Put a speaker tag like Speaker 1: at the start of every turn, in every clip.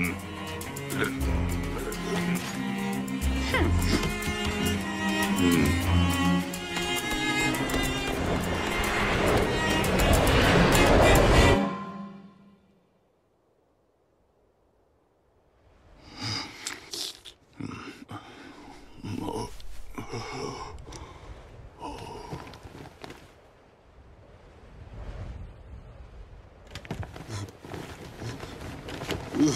Speaker 1: Mm.
Speaker 2: ガ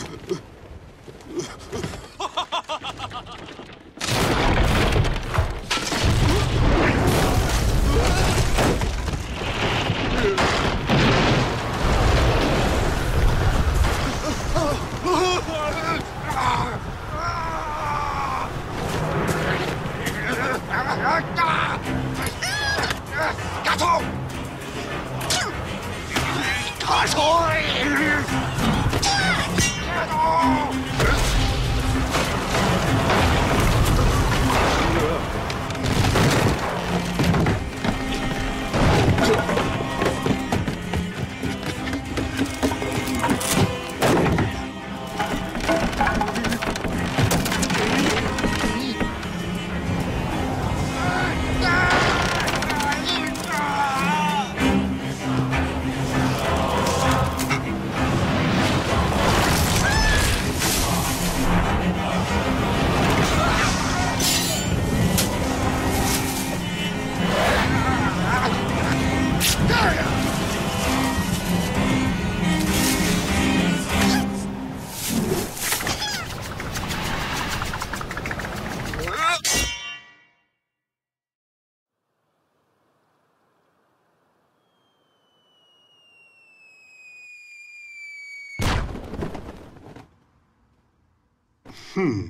Speaker 2: トン
Speaker 3: Oh!
Speaker 4: Hmm.